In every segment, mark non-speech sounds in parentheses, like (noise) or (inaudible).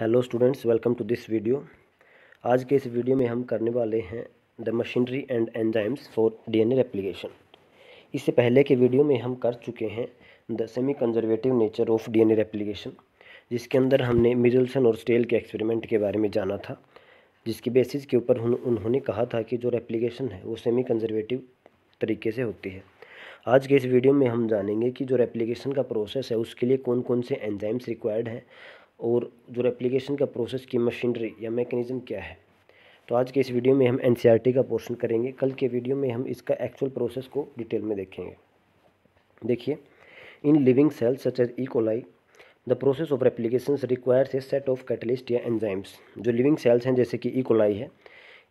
Hello students, welcome to this video. आज के इस वीडियो में हम करने वाले हैं the machinery and enzymes for DNA replication. इससे पहले के वीडियो में हम कर चुके हैं the semi conservative nature of DNA replication, जिसके अंदर हमने मिजल्सन और स्टेल के एक्सपेरिमेंट के बारे में जाना था, जिसकी बेसिस के ऊपर उन्होंने कहा था कि जो रेप्लिकेशन है वो सेमी कंजर्वेटिव तरीके से होती है। आज के इस वीडियो में हम जानेंगे कि जो रेप्लिकेशन का प्रोसेस है, उसके लिए कौन कौन से एंजाइम्स रिक्वायर्ड हैं और जो रेप्लिकेशन का प्रोसेस की मशीनरी या मैकेनिज़्म क्या है। तो आज के इस वीडियो में हम एनसीआरटी का पोर्शन करेंगे। कल के वीडियो में हम इसका एक्चुअल प्रोसेस को डिटेल में देखेंगे। देखिए in living cells such as E coli the process of replication requires a set of catalyst या एंजाइम्स जो लिविंग सेल्स हैं, जैसे कि ई कोलाई है,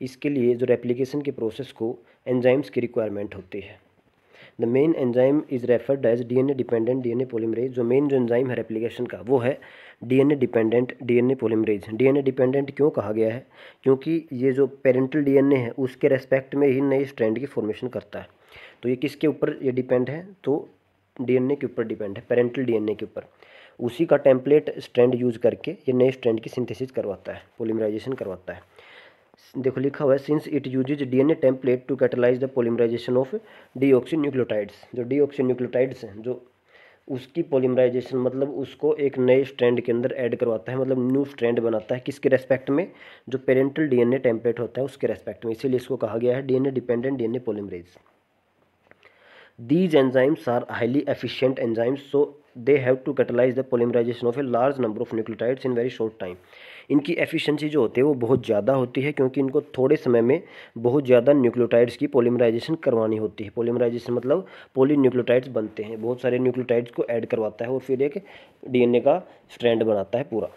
इसके लिए जो रेप्लीकेशन के प्रोसेस को एंजाइम्स की रिक्वायरमेंट होती है। The main enzyme is referred as DNA dependent DNA polymerase जो मेन जो एंजाइम है रेप्लिकेशन का, वो है DNA dependent DNA polymerase DNA dependent क्यों कहा गया है? क्योंकि ये जो पेरेंटल डीएनए है, उसके रेस्पेक्ट में ही नए स्ट्रैंड की फॉर्मेशन करता है। तो ये किसके ऊपर ये डिपेंड है? तो डीएनए के ऊपर डिपेंड है पेरेंटल डीएनए के ऊपर। उसी का टेम्पलेट स्ट्रैंड यूज़ करके ये नए स्ट्रैंड की सिंथेसिस करवाता है पोलिमराइजेशन करवाता है। देखो लिखा हुआ है since it uses DNA template to catalyse the polymerisation of deoxy nucleotides जो डीऑक्सी न्यूक्लियोटाइड्स हैं, जो उसकी पोलिमराइजेशन मतलब उसको एक नए स्ट्रैंड के अंदर ऐड करवाता है मतलब न्यू स्ट्रैंड बनाता है, किसके रेस्पेक्ट में? जो पेरेंटल डीएनए टेम्पलेट होता है, उसके रेस्पेक्ट में। इसीलिए इसको कहा गया है DNA dependent DNA polymerase these enzymes are highly efficient enzymes so they have to catalyse the polymerisation of a large number of nucleotides in very short time इनकी एफिशिएंसी जो होती है वो बहुत ज़्यादा होती है क्योंकि इनको थोड़े समय में बहुत ज़्यादा न्यूक्लियोटाइड्स की पोलिमराइजेशन करवानी होती है। पोलिमराइजेशन मतलब पोली न्यूक्लियोटाइड्स बनते हैं। बहुत सारे न्यूक्लियोटाइड्स को ऐड करवाता है और फिर एक डीएनए का स्ट्रैंड बनाता है पूरा।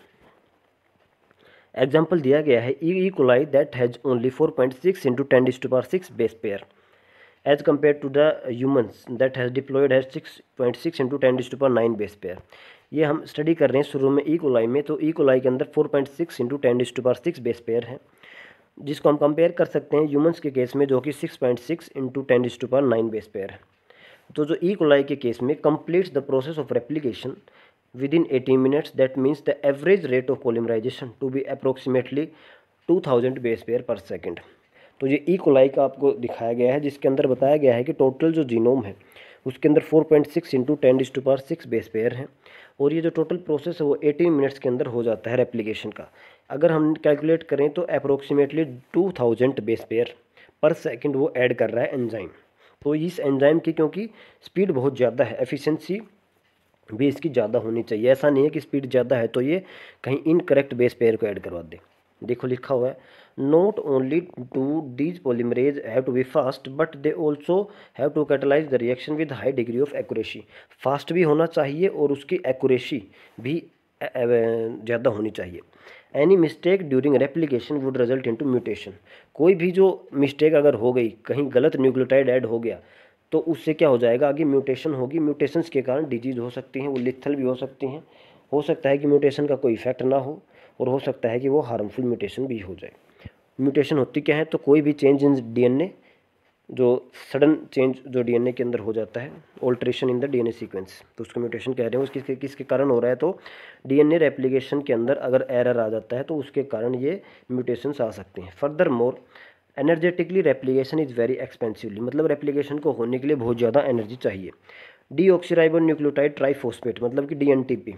एग्ज़ाम्पल दिया गया है E coli that has only four point six into ten this to power six base pair as compared to humans that has diploid has six point six into ten this to power nine base pair ये हम study कर रहे हैं शुरू में ई e coli में तो ई e coli के अंदर four point six into ten this six base pair है, जिसको हम कंपेयर कर सकते हैं ह्यूमंस के केस में जो कि six point six into ten this nine base pair है। तो जो ई e कोलाई के केस में completes the process of replication within eighteen minutes that means the average rate of polymerisation to be approximately two thousand base pair per second तो ये E coli का आपको दिखाया गया है, जिसके अंदर बताया गया है कि टोटल जो जीनोम है, उसके अंदर four point six into ten this to power six base pair हैं। और ये जो टोटल प्रोसेस है, वो एटीन मिनट्स के अंदर हो जाता है रेप्लीकेशन का। अगर हम कैलकुलेट करें तो approximately two thousand base pair per second वो ऐड कर रहा है एंजाइम तो इस एंजाइम की क्योंकि स्पीड बहुत ज़्यादा है एफिशिएंसी भी इसकी ज़्यादा होनी चाहिए। ऐसा नहीं है कि स्पीड ज़्यादा है तो ये कहीं इनकरेक्ट बेस पेयर को ऐड करवा दे। देखो लिखा हुआ है not only to these polymerase have to be fast but they also have to catalyse the reaction with high degree of accuracy fast भी होना चाहिए और उसकी एक्यूरेसी भी ज़्यादा होनी चाहिए। Any mistake during replication would result into mutation कोई भी जो मिस्टेक अगर हो गई, कहीं गलत न्यूक्लियोटाइड ऐड हो गया तो उससे क्या हो जाएगा? आगे म्यूटेशन होगी। म्यूटेशंस के कारण डिज़ीज़ हो सकती हैं, वो लिथल भी हो सकती हैं। हो सकता है कि म्यूटेशन का कोई इफ़ेक्ट ना हो। और हो सकता है कि वो हार्मफुल म्यूटेशन भी हो जाए। म्यूटेशन होती क्या है? तो कोई भी चेंज इन डीएनए जो सडन चेंज जो डीएनए के अंदर हो जाता है alteration in the DNA sequence तो उसको म्यूटेशन कह रहे हैं। उसके, किसके कारण हो रहा है? तो डीएनए रेप्लिकेशन के अंदर अगर एरर आ जाता है तो उसके कारण ये म्यूटेशंस आ सकते हैं। Furthermore energetically replication is very expensively मतलब रेप्लिकेशन को होने के लिए बहुत ज़्यादा एनर्जी चाहिए। डी ऑक्सीराइबो न्यूक्लियोटाइड ट्राईफोस्पेट मतलब कि डीएनटीपी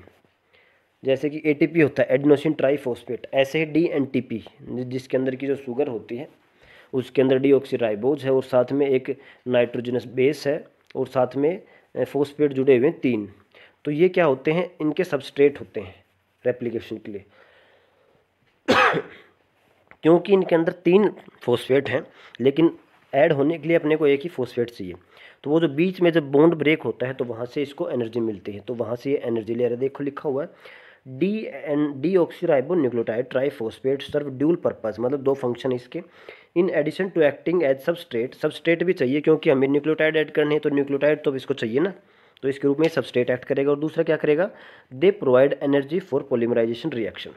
जैसे कि एटीपी होता है एडनोसिन ट्राईफोस्पेट ऐसे ही डी जिसके अंदर की जो शुगर होती है, उसके अंदर डी ऑक्सीराइबोज है और साथ में एक नाइट्रोजनस बेस है और साथ में फोस्फेट जुड़े हुए हैं तीन। तो ये क्या होते हैं? इनके सबस्ट्रेट होते हैं रेप्लिकेशन के लिए। (coughs) क्योंकि इनके अंदर तीन फोस्फेट हैं, लेकिन ऐड होने के लिए अपने को एक ही फोस्फेट चाहिए। तो वो जो बीच में जब बॉन्ड ब्रेक होता है तो वहाँ से इसको एनर्जी मिलती है। तो वहाँ से ये एनर्जी ले रहा है। देखो, लिखा हुआ है D N deoxyribonucleotide triphosphate serve dual purpose मतलब दो फ़ंक्शन इसके। In addition to acting as substrate substrate भी चाहिए क्योंकि हमें न्यूक्लोटाइड ऐड करने हैं तो न्यूक्लोटाइड तो इसको चाहिए ना। तो इसके रूप में सबस्ट्रेट एक्ट करेगा और दूसरा क्या करेगा? They provide energy for polymerization reaction.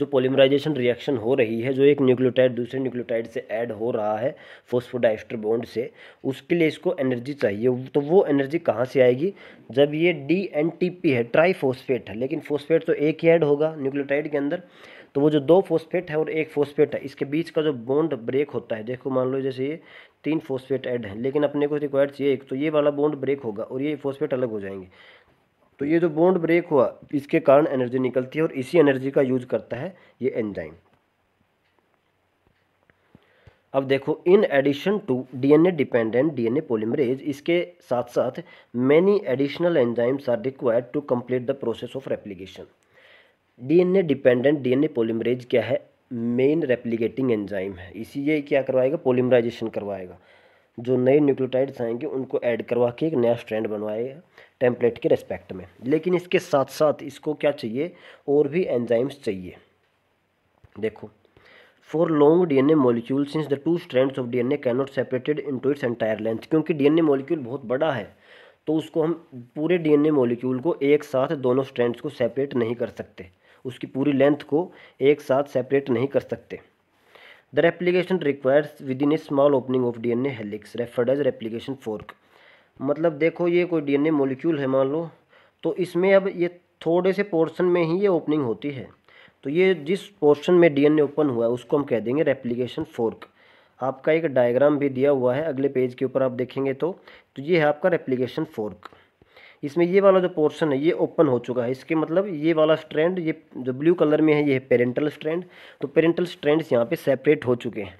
जो पोलिमराइजेशन रिएक्शन हो रही है, जो एक न्यूक्लियोटाइड दूसरे न्यूक्लियोटाइड से ऐड हो रहा है फोस्फोडाइस्टर बॉन्ड से, उसके लिए इसको एनर्जी चाहिए। तो वो एनर्जी कहाँ से आएगी? जब ये डी एन टी पी है ट्राईफोस्फेट है, लेकिन फोस्फेट तो एक ही ऐड होगा न्यूक्लियोटाइड के अंदर तो वो जो दो फोस्फेट है और एक फोस्फेट है, इसके बीच का जो बॉन्ड ब्रेक होता है, देखो मान लो जैसे ये तीन फोस्फेट ऐड है, लेकिन अपने को रिक्वायर्ड चाहिए एक तो ये वाला बॉन्ड ब्रेक होगा और ये फोस्फेट अलग हो जाएँगे। तो ये जो बॉन्ड ब्रेक हुआ, इसके कारण एनर्जी निकलती है और इसी एनर्जी का यूज़ करता है ये एंजाइम अब देखो in addition to DNA dependent DNA polymerase इसके साथ साथ many additional enzymes are required to complete the process of replication DNA dependent DNA polymerase क्या है? मेन रेप्लिकेटिंग एंजाइम है। इसी ये क्या करवाएगा? पॉलीमराइजेशन करवाएगा। जो नए न्यूक्लियोटाइड्स आएँगे, उनको ऐड करवा के एक नया स्ट्रैंड बनवाएगा टेम्पलेट के रेस्पेक्ट में। लेकिन इसके साथ साथ इसको क्या चाहिए? और भी एंजाइम्स चाहिए। देखो for long DNA molecule since the two strands of the DNA can not separated into its entire length क्योंकि डीएनए मॉलिक्यूल बहुत बड़ा है तो उसको हम पूरे डीएनए मॉलिक्यूल को एक साथ दोनों स्ट्रैंड्स को सेपरेट नहीं कर सकते। उसकी पूरी लेंथ को एक साथ सेपरेट नहीं कर सकते। The replication requires within a small opening of D N A helix referred as replication fork मतलब देखो ये कोई डी एन ए मोलिक्यूल है मान लो तो इसमें अब ये थोड़े से पोर्शन में ही ये ओपनिंग होती है। तो ये जिस पोर्शन में डी डीएनए ओपन हुआ है, उसको हम कह देंगे रेप्लीकेशन फोर्क आपका एक डायग्राम भी दिया हुआ है, अगले पेज के ऊपर आप देखेंगे तो। तो ये है आपका रेप्लीकेशन फोर्क इसमें ये वाला जो पोर्शन है, ये ओपन हो चुका है। इसके मतलब ये वाला स्ट्रैंड ये जो ब्लू कलर में है, ये है पेरेंटल स्ट्रैंड तो पेरेंटल स्ट्रैंड्स यहाँ पे सेपरेट हो चुके हैं।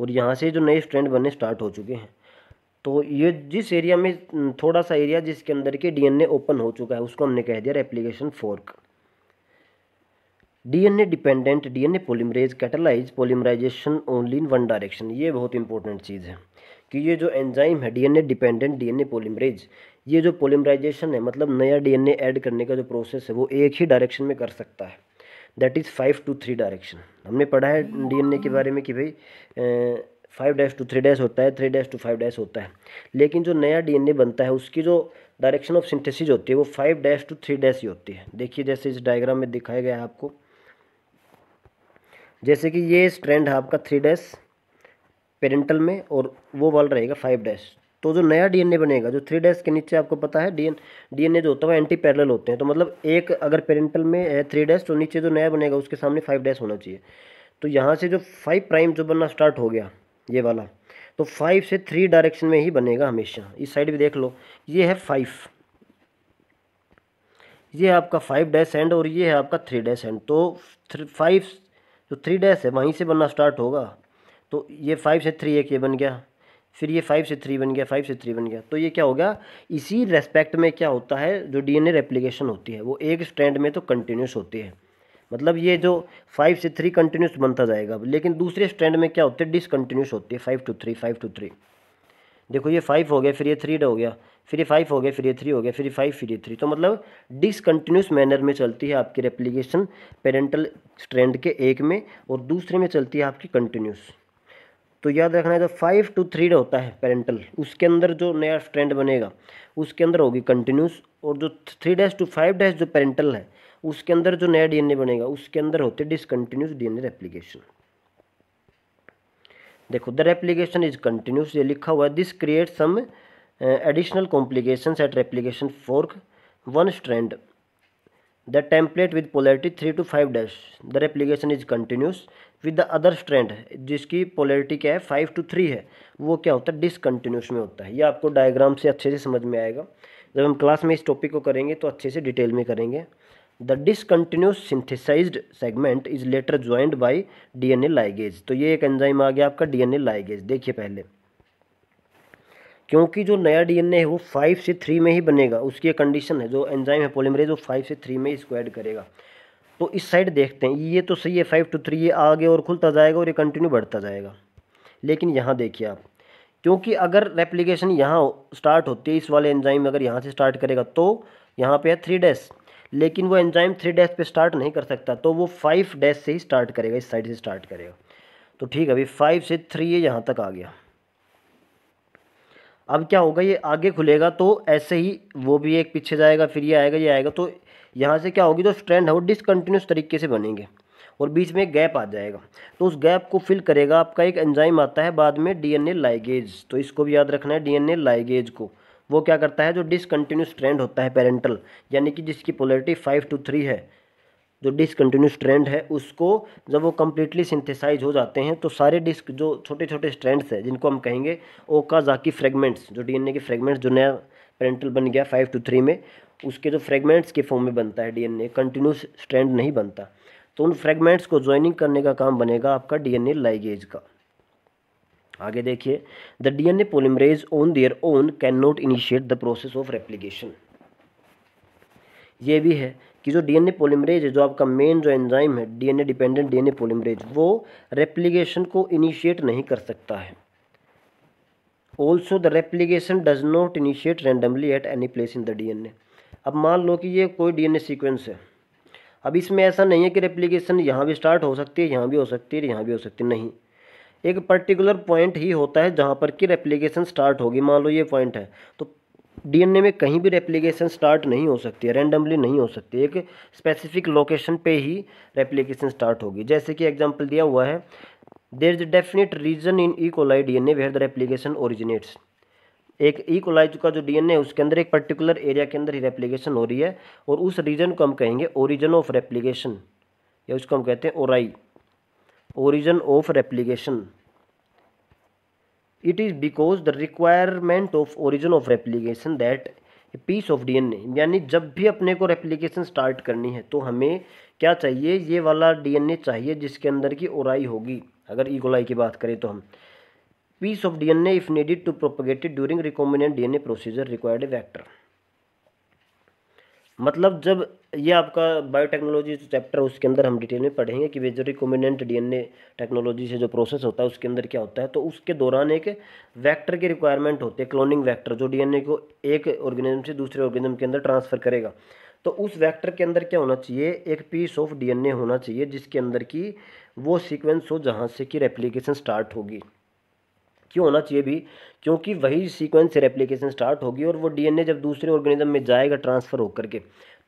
और यहाँ से जो नए स्ट्रैंड बनने स्टार्ट हो चुके हैं। तो ये जिस एरिया में थोड़ा सा एरिया जिसके अंदर के डीएनए ओपन हो चुका है, उसको हमने कह दिया replication fork DNA dependent DNA polymerase catalyse polymerisation only in one direction ये बहुत इंपॉर्टेंट चीज़ है कि ये जो एंजाइम है डीएनए डिपेंडेंट डीएनए पोलिमरेज ये जो पोलिमराइजेशन है मतलब नया डीएनए ऐड करने का जो प्रोसेस है, वो एक ही डायरेक्शन में कर सकता है। That is five to three direction हमने पढ़ा है डीएनए के बारे में कि भाई five dash to three dash होता है three dash to five dash होता है। लेकिन जो नया डीएनए बनता है, उसकी जो डायरेक्शन ऑफ़ सिंथेसिस होती है, वो five dash to three dash ही होती है। देखिए, जैसे इस डायग्राम में दिखाया गया है आपको। जैसे कि ये स्ट्रैंड है आपका थ्री डैश पेरेंटल में, और वो वाल रहेगा फाइव डैश तो जो नया डीएनए बनेगा, जो थ्री डैश के नीचे आपको पता है डीएन डीएनए जो होता है वो एंटी पैरेलल होते हैं। तो मतलब एक अगर पेरेंटल में है थ्री डैश तो नीचे जो नया बनेगा, उसके सामने फाइव डैश होना चाहिए। तो यहाँ से जो फाइव प्राइम जो बनना स्टार्ट हो गया, ये वाला तो फाइव से थ्री डायरेक्शन में ही बनेगा हमेशा। इस साइड भी देख लो, ये है फाइव ये है आपका फाइव डैश एंड और ये है आपका थ्री डैश एंड तो फाइव जो थ्री डैश है, वहीं से बनना स्टार्ट होगा। तो ये फाइव से थ्री एक ये बन गया। फिर ये फाइव से थ्री बन गया फाइव से थ्री बन गया। तो ये क्या हो गया इसी रेस्पेक्ट में क्या होता है? जो डीएनए रेप्लिकेशन होती है, वो एक स्टैंड में तो कंटिन्यूस होती है। मतलब ये जो फाइव से थ्री कंटिन्यूस बनता जाएगा, लेकिन दूसरे स्टैंड में क्या होते हैं? डिसकंटिन्यूस होती है five to three five to three देखो, ये फाइव हो गया, फिर ये थ्री हो गया, फिर ये फाइव हो गया, फिर ये थ्री हो गया, फिर ये फाइव फिर ये थ्री तो मतलब डिसकंटिन्यूस मैनर में चलती है आपकी रेप्लीकेशन पेरेंटल स्ट्रैंड के एक में, और दूसरे में चलती है आपकी कंटिन्यूस तो याद रखना है, जो फाइव टू थ्री होता है पेरेंटल उसके अंदर जो नया स्ट्रैंड बनेगा, उसके अंदर होगी कंटिन्यूस और जो three dash to five dash जो पेरेंटल है, उसके अंदर जो नया डीएनए बनेगा, उसके अंदर होते डिसकंटिन्यूस डीएनए रेप्लीकेशन देखो द रेप्लीकेशन इज़ कंटिन्यूस ये लिखा हुआ है this create some additional complication at replication fork one strand the template with polarity three to five dash. The replication is continuous with the other strand, जिसकी polarity क्या है? Five to three है। वो क्या होता है? डिसकंटिन्यूस में होता है। ये आपको डायग्राम से अच्छे से समझ में आएगा। जब हम क्लास में इस टॉपिक को करेंगे तो अच्छे से डिटेल में करेंगे। The discontinuous synthesised segment is later joined by DNA ligase. तो ये एक एंजाइम आ गया आपका, डीएनए लाइगेज। देखिए पहले। क्योंकि जो नया डीएनए है वो फाइव से थ्री में ही बनेगा, उसकी कंडीशन है, जो एंजाइम है पोलिमरेज वो फाइव से थ्री में इसको ऐड करेगा। तो इस साइड देखते हैं, ये तो सही है फाइव टू थ्री ये आगे और खुलता जाएगा और ये कंटिन्यू बढ़ता जाएगा। लेकिन यहाँ देखिए आप, क्योंकि अगर रेप्लीकेशन यहाँ स्टार्ट होती है, इस वाले एंजाइम अगर यहाँ से स्टार्ट करेगा तो यहाँ पे है थ्री डैश लेकिन वो एंजाइम थ्री डैश पे स्टार्ट नहीं कर सकता तो वो फाइव डैश से ही स्टार्ट करेगा, इस साइड से स्टार्ट करेगा। तो ठीक है, अभी फाइव से थ्री ये यहाँ तक आ गया। अब क्या होगा, ये आगे खुलेगा तो ऐसे ही वो भी एक पीछे जाएगा, फिर ये आएगा ये आएगा तो यहाँ से क्या होगी जो स्ट्रैंड है वो डिसकंटिन्यूस तरीके से बनेंगे और बीच में एक गैप आ जाएगा। तो उस गैप को फिल करेगा, आपका एक एंजाइम आता है, बाद में डीएनए लाइगेज तो इसको भी याद रखना है डीएनए लाइगेज को। वो क्या करता है, जो डिसकंटिन्यूस ट्रेंड होता है पेरेंटल यानी कि जिसकी पोलरिटी फाइव टू थ्री है जो डिसकंटिन्यूस ट्रेंड है, उसको जब वो कम्प्लीटली सिंथेसाइज हो जाते हैं तो सारे डिस्क जो छोटे छोटे स्ट्रैंड्स हैं, जिनको हम कहेंगे ओकाजाकी फ्रेगमेंट्स जो डीएनए के फ्रेगमेंट्स जो नया पेरेंटल बन गया फाइव टू थ्री में, उसके जो फ्रेगमेंट्स के फॉर्म में बनता है डीएनए कंटिन्यूस स्ट्रैंड नहीं बनता। तो उन फ्रेगमेंट्स को ज्वाइनिंग करने का काम बनेगा आपका डीएनए लाइगेज का। आगे देखिए the DNA polymerase on their own can not initiate the process of replication ये भी है। कि जो डीएनए पोलिमरेज है, जो आपका मेन जो एंजाइम है डीएनए डिपेंडेंट डीएनए पोलिमरेज वो रेप्लिकेशन को इनिशिएट नहीं कर सकता है। Also the replication does not initiate randomly at any place in the DNA अब मान लो कि ये कोई डीएनए सीक्वेंस है। अब इसमें ऐसा नहीं है कि रेप्लीकेशन यहाँ भी स्टार्ट हो सकती है, यहाँ भी हो सकती है, यहाँ भी हो सकती है, नहीं। एक पर्टिकुलर पॉइंट ही होता है जहाँ पर कि रेप्लीकेशन स्टार्ट होगी। मान लो ये पॉइंट है तो डीएनए में कहीं भी रेप्लिकेशन स्टार्ट नहीं हो सकती है रेंडमली नहीं हो सकती एक स्पेसिफिक लोकेशन पे ही रेप्लिकेशन स्टार्ट होगी। जैसे कि एग्जांपल दिया हुआ है there is definite region in E coli the DNA where the replication originates एक ई कोलाइज का जो डीएनए है, उसके अंदर एक पर्टिकुलर एरिया के अंदर ही रेप्लीकेशन हो रही है और उस रीजन को हम कहेंगे ओरिजन ऑफ़ रेप्लीकेशन या उसको हम कहते हैं ori. Origin of replication it is because the requirement of origin of replication that piece of DNA यानी जब भी अपने को रेप्लीकेशन स्टार्ट करनी है तो हमें क्या चाहिए? ये वाला डीएनए चाहिए जिसके अंदर की ओराई होगी। अगर ईगोलाई की बात करें तो हम। Piece of D N A if needed to propagated during it D N A procedure required a vector मतलब जब ये आपका बायोटेक्नोलॉजी जो चैप्टर है, उसके अंदर हम डिटेल में पढ़ेंगे कि वे जो रिकोमिनेंट डीएनए टेक्नोलॉजी से जो प्रोसेस होता है, उसके अंदर क्या होता है। तो उसके दौरान एक वेक्टर की रिक्वायरमेंट होती है क्लोनिंग वेक्टर जो डीएनए को एक ऑर्गेनिज्म से दूसरे ऑर्गेनिज्म के अंदर ट्रांसफ़र करेगा। तो उस वेक्टर के अंदर क्या होना चाहिए? एक पीस ऑफ़ डीएनए होना चाहिए, जिसके अंदर की वो सीक्वेंस हो जहाँ से कि रेप्लीकेशन स्टार्ट होगी। क्यों होना चाहिए भी? क्योंकि वही सीक्वेंस से रेप्लिकेशन स्टार्ट होगी और वो डीएनए जब दूसरे ऑर्गेनिज्म में जाएगा ट्रांसफ़र होकर के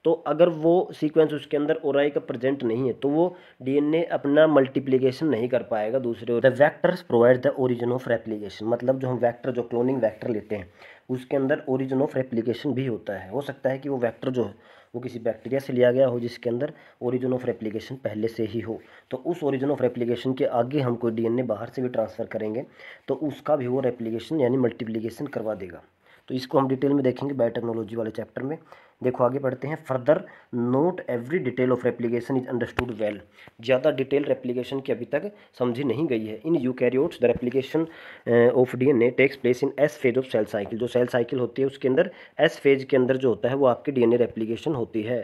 तो अगर वो सीक्वेंस उसके अंदर ओराई का प्रेजेंट नहीं है तो वो डीएनए अपना मल्टीप्लिकेशन नहीं कर पाएगा दूसरे the vectors provide the origin of replication मतलब जो हम वैक्टर जो क्लोनिंग वैक्टर लेते हैं, उसके अंदर ओरिजिन ऑफ़ रेप्लिकेशन भी होता है। हो सकता है कि वो वैक्टर जो है वो किसी बैक्टीरिया से लिया गया हो जिसके अंदर ओरिजिन ऑफ़ रेप्लीकेशन पहले से ही हो। तो उस ओरिजिन ऑफ़ रेप्लीकेशन के आगे हम कोई डीएनए बाहर से भी ट्रांसफ़र करेंगे तो उसका भी वो रेप्लीकेशन यानी मल्टीप्लीकेशन करवा देगा। तो इसको हम डिटेल में देखेंगे बायोटेक्नोलॉजी वाले चैप्टर में। देखो, आगे बढ़ते हैं। Further note every detail of replication is understood well ज़्यादा डिटेल रेप्लीकेशन की अभी तक समझी नहीं गई है। In eukaryotes the replication of DNA takes place in S phase of cell cycle जो सेल साइकिल होती है, उसके अंदर एस फ़ेज़ के अंदर जो होता है, वो आपकी डीएनए रेप्लीकेशन होती है।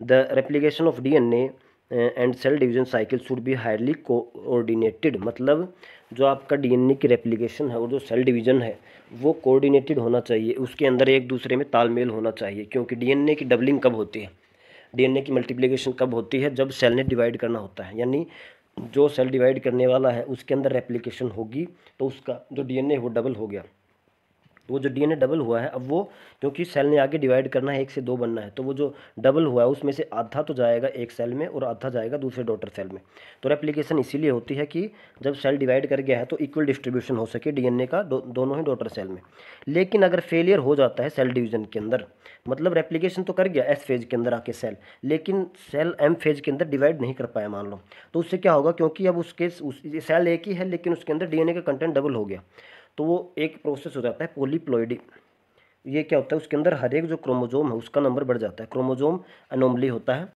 The replication of DNA and cell division cycle should be highly coordinated मतलब जो आपका डीएनए की रेप्लिकेशन है और जो सेल डिवीज़न है, वो कोऑर्डिनेटेड होना चाहिए। उसके अंदर एक दूसरे में तालमेल होना चाहिए, क्योंकि डीएनए की डबलिंग कब होती है? डीएनए की मल्टीप्लिकेशन कब होती है? जब सेल ने डिवाइड करना होता है। यानी जो सेल डिवाइड करने वाला है, उसके अंदर रेप्लीकेशन होगी तो उसका जो डीएनए वो डबल हो गया। वो जो डीएनए डबल हुआ है अब वो क्योंकि सेल ने आगे डिवाइड करना है एक से दो बनना है तो वो जो डबल हुआ है उसमें से आधा तो जाएगा एक सेल में और आधा जाएगा दूसरे डॉटर सेल में। तो रेप्लीकेशन इसीलिए होती है कि जब सेल डिवाइड कर गया है तो इक्वल डिस्ट्रीब्यूशन हो सके डीएनए का दो, दोनों ही डॉटर सेल में। लेकिन अगर फेलियर हो जाता है सेल डिवीज़न के अंदर मतलब रेप्लीकेशन तो कर गया एस फ़ेज़ के अंदर आके सेल लेकिन सेल एम फ़ेज़ के अंदर डिवाइड नहीं कर पाया मान लो। तो उससे क्या होगा क्योंकि अब उसके उस सेल एक ही है लेकिन उसके अंदर डीएनए का कंटेंट डबल हो गया। तो वो एक प्रोसेस हो जाता है पोलीप्लोइडी ये क्या होता है? उसके अंदर हर एक जो क्रोमोजोम है, उसका नंबर बढ़ जाता है। क्रोमोजोम अनोमली होता है।